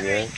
Yeah.